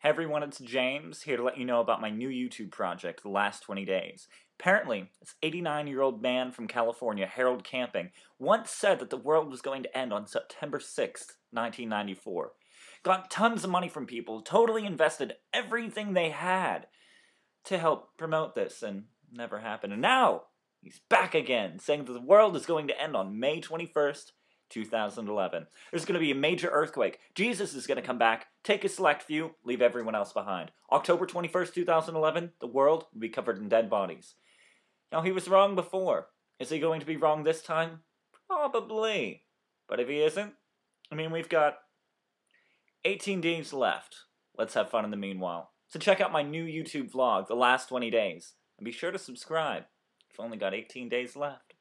Hey everyone, it's James, here to let you know about my new YouTube project, The Last 20 Days. Apparently, this 89 year old man from California, Harold Camping, once said that the world was going to end on September 6th, 1994. Got tons of money from people, totally invested everything they had to help promote this, and never happened. And now, he's back again, saying that the world is going to end on May 21st, 2011. There's going to be a major earthquake. Jesus is going to come back, take a select few, leave everyone else behind. October 21st, 2011, the world will be covered in dead bodies. Now, he was wrong before. Is he going to be wrong this time? Probably. But if he isn't, I mean, we've got 18 days left. Let's have fun in the meanwhile. So check out my new YouTube vlog, The Last 20 Days, and be sure to subscribe. We've only got 18 days left.